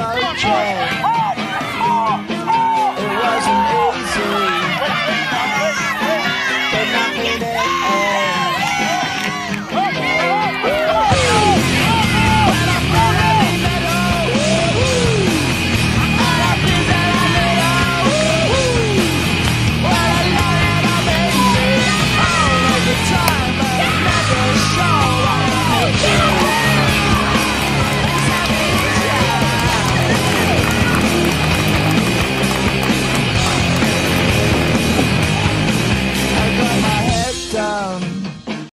about you.